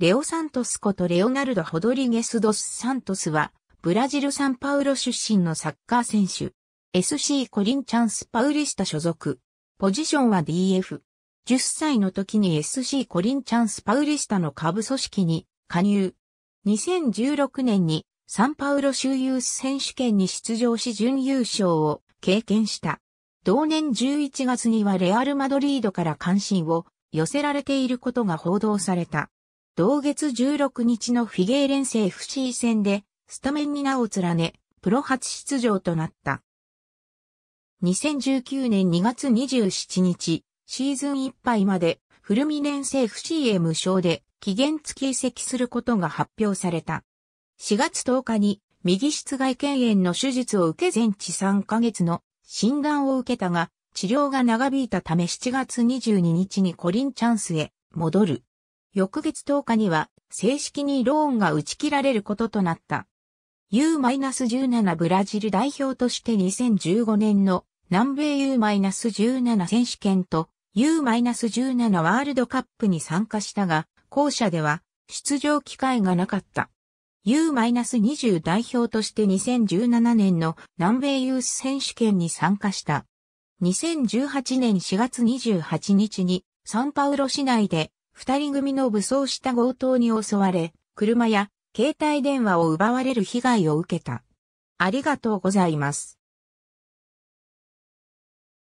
レオ・サントスことレオナルド・ホドリゲス・ドス・サントスは、ブラジル・サンパウロ出身のサッカー選手。SC コリンチャンス・パウリスタ所属。ポジションは DF。10歳の時に SC コリンチャンス・パウリスタの下部組織に加入。2016年にサンパウロ州ユース選手権に出場し準優勝を経験した。同年11月にはレアル・マドリードから関心を寄せられていることが報道された。同月16日のフィゲーレンセ FC 戦でスタメンに名を連ね、プロ初出場となった。2019年2月27日、シーズンいっぱいまでフルミネンセ FC へ無償で期限付き移籍することが発表された。4月10日に右室外腱炎の手術を受け全治3ヶ月の診断を受けたが、治療が長引いたため7月22日にコリンチャンスへ戻る。翌月10日には正式にローンが打ち切られることとなった。U-17 ブラジル代表として2015年の南米 U-17 選手権と U-17 ワールドカップに参加したが、後者では出場機会がなかった。U-20 代表として2017年の南米ユース選手権に参加した。2018年4月28日にサンパウロ市内で二人組の武装した強盗に襲われ、車や携帯電話を奪われる被害を受けた。ありがとうございます。